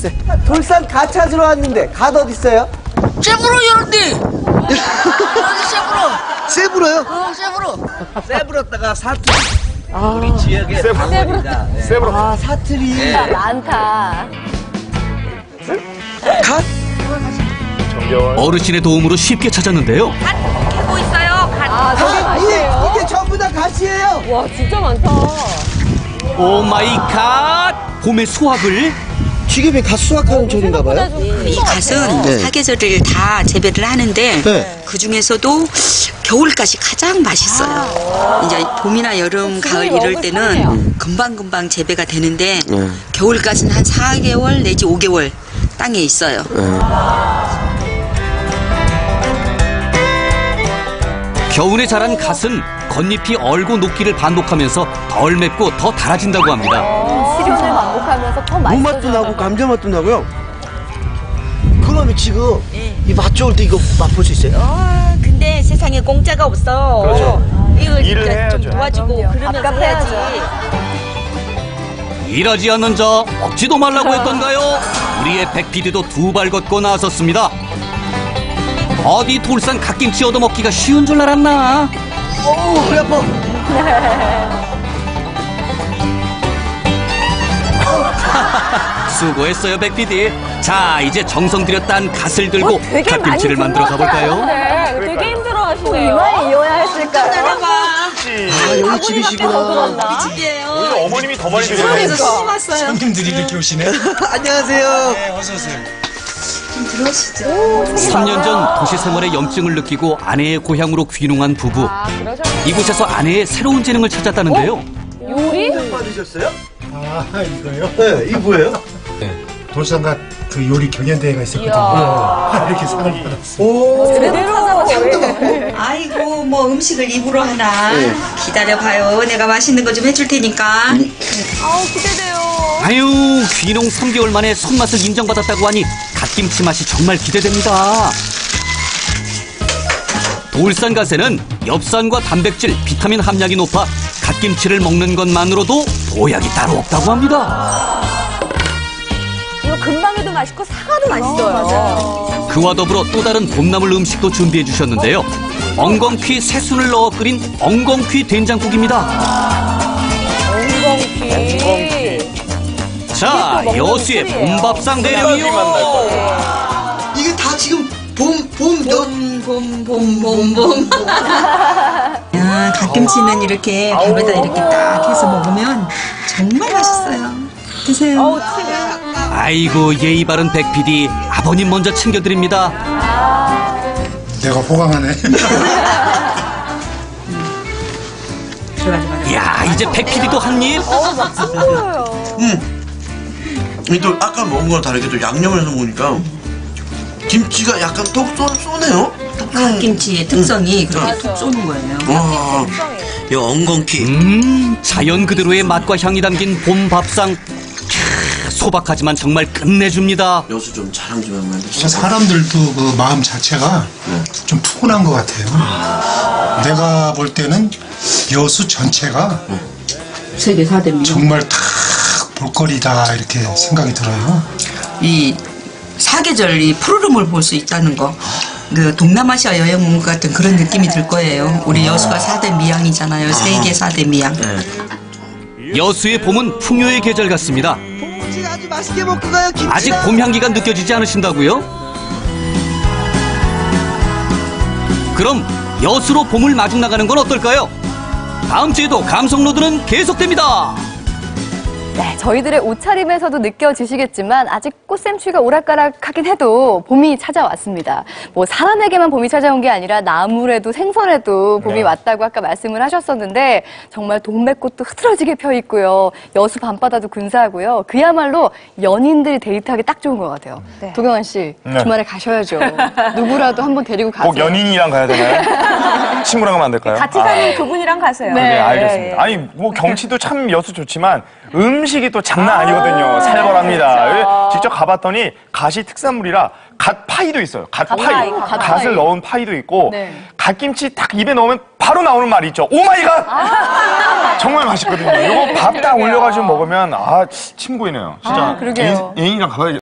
있어요. 돌산 가 찾으러 왔는데 갓 어디 있어요? 셰프로 이런데 셰프로 세부로요? 어 셰프로 세부렀다가 사투리. 우리 지역의 방언이다. 네. 세브로. 아 사투리. 많다. 갓? 어르신의 도움으로 쉽게 찾았는데요. 캐고 있어요 갓 아, 저게? 이게 전부 다 갓이에요. 와, 진짜 많다. Oh my god! 봄의 수확을 지금이 갓 수확하는 철인가 봐요. 이 갓은 네. 사계절을 다 재배를 하는데 네. 그 중에서도 겨울갓이 가장 맛있어요. 이제 봄이나 여름, 가을 이럴 때는 금방 금방 재배가 되는데 네. 겨울갓은 한 4개월 내지 5개월 땅에 있어요. 겨울에 자란 갓은 겉잎이 얼고 녹기를 반복하면서 덜 맵고 더 달아진다고 합니다. 반복하면서 더무 맛있어져요. 맛도 나고 감자 맛도 나고요. 그러면 지금 이맛 좋을 때 이거 맛볼 수 있어요? 어, 근데 세상에 공짜가 없어 그렇죠. 이거 일을 진짜 좀 해야죠. 도와주고 그럼요. 그러면서 밥값 해야지 일하지 않는 자 먹지도 말라고 했던가요? 우리의 백피디도 두 발 걷고 나섰습니다. 어디 돌산 갓김치 얻어먹기가 쉬운 줄 알았나? 어우, 허리 아파. 수고했어요 백피디. 자 이제 정성 들였단 갓을 들고 어, 되게 갓김치를 많이 만들어 가볼까요? 네, 되게 힘들어 하시네요. 이만 이어야 했을까요? 아, 여기 집이시구나. 집이에요. 오히려 어머님이 더 많이 드세요. 그래서 신이 왔어요. 손님들이 이렇게 오시네. 안녕하세요. 네, 어서 오세요. 들어오시죠. 3년 전 도시 생활의 염증을 느끼고 아내의 고향으로 귀농한 부부. 이곳에서 아내의 새로운 재능을 찾았다는데요. 요리? 받으셨어요? 아, 이거요? 네, 이거 뭐예요? 돌산가 그 요리 경연대회가 있었거든요. 이렇게 상을 받았어요. 오. 제대로 찾아봤어요. 아이고 뭐 음식을 입으로 하나 네. 기다려봐요. 내가 맛있는 거 좀 해줄 테니까. 아우, 기대돼요. 아유 귀농 3개월 만에 손맛을 인정받았다고 하니 갓김치 맛이 정말 기대됩니다. 돌산 갓에는 엽산과 단백질, 비타민 함량이 높아 갓김치를 먹는 것만으로도 보약이 따로 없다고 합니다. 금방에도 맛있고 사과도 맛있어요. 그와 더불어 또 다른 봄나물 음식도 준비해 주셨는데요. 엉겅퀴 새순을 넣어 끓인 엉겅퀴 된장국입니다. 엉겅퀴. 자, 여수의. 봄밥상 대령이요. 이게 다 지금 봄, 봄, 여, 봄봄 봄 봄 봄. 야, 갓김치는 이렇게 밥에다 이렇게 딱 해서 먹으면 정말 맛있어요. 드세요. 아이고 예의 바른 백 PD 아버님 먼저 챙겨드립니다. 내가 호강하네. 야 이제 백 PD도 한 입. 또 아까 먹은 거랑 다르게 또 양념을 해서 먹으니까 김치가 약간 톡 쏘, 쏘네요. 갓김치의 특성이 그렇게 툭 쏘는 거예요. 와, 이 엉겅퀴. 음 자연 그대로의 맛과 향이 담긴 봄 밥상. 캬, 소박하지만 정말 끝내줍니다. 여수 좀 자랑 좀 한번 해주세요. 사람들도 그 마음 자체가 좀 푸근한 것 같아요. 내가 볼 때는 여수 전체가 세계 4대 미 정말 다 볼거리다 이렇게 생각이 들어요. 이 사계절 이 푸르름을 볼 수 있다는 거. 그 동남아시아 여행 온 것 같은 그런 느낌이 들 거예요. 우리 여수가 4대 미양이잖아요. 세계 4대 미양. 여수의 봄은 풍요의 계절 같습니다. 봄무지 아주 맛있게 먹고 가요, 김치. 아직 봄 향기가 느껴지지 않으신다고요? 그럼 여수로 봄을 마중 나가는 건 어떨까요? 다음 주에도 감성로드는 계속됩니다. 네, 저희들의 옷차림에서도 느껴지시겠지만 아직 꽃샘추위가 오락가락하긴 해도 봄이 찾아왔습니다. 뭐 사람에게만 봄이 찾아온 게 아니라 나물에도 생선에도 봄이 왔다고 아까 말씀을 하셨었는데 정말 동백꽃도 흐트러지게 펴 있고요. 여수 밤바다도 근사하고요. 그야말로 연인들이 데이트하기 딱 좋은 것 같아요. 도경환 씨 네. 주말에 가셔야죠. 누구라도 한번 데리고 가세요. 꼭 연인이랑 가야 되나요? 친구랑 가면 안 될까요? 같이 아, 사는 그분이랑 가세요. 네. 네, 알겠습니다. 아니, 뭐 경치도 참 여수 좋지만 음식이 또 장난 아니거든요. 살벌합니다. 직접 가봤더니 갓이 특산물이라 갓 파이도 있어요. 갓 파이. 갓파이. 갓을 넣은 파이도 있고 네. 갓김치 딱 입에 넣으면 바로 나오는 말이 있죠. Oh my god! 정말 맛있거든요. 이거 밥 딱 올려가지고 먹으면 아, 침 고이네요. 진짜 아, 그러게요. 애인, 애인이랑 가봐야죠.